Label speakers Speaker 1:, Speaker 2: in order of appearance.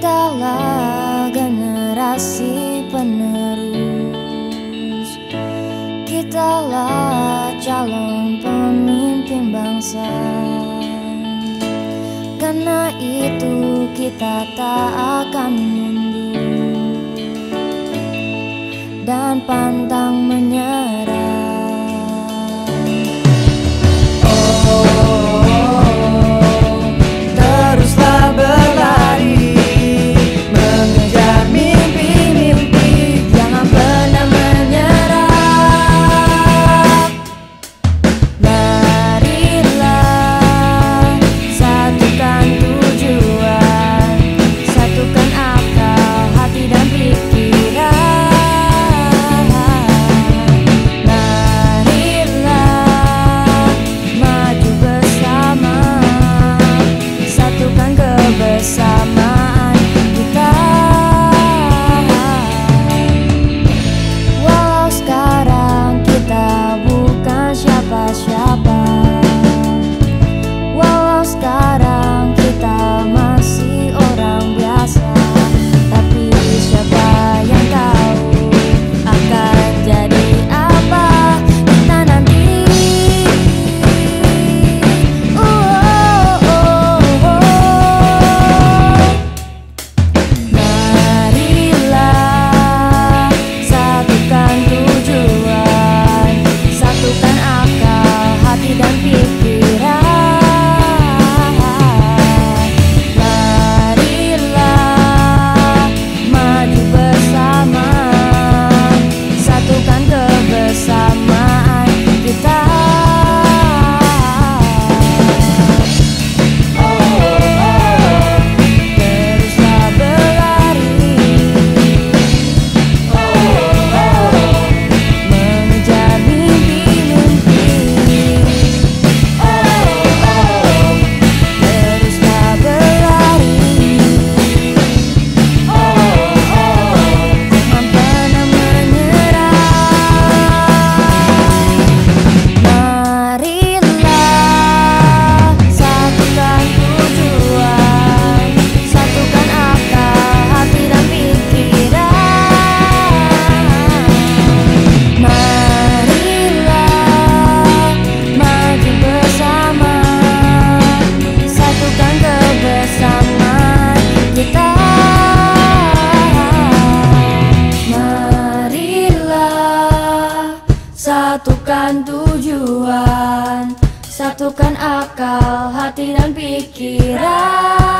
Speaker 1: Kitalah generasi penerus Kitalah calon pemimpin bangsa. Karena itu kita tak akan mundur Dan pantang menyerah Satukan tujuan Satukan akal, hati dan pikiran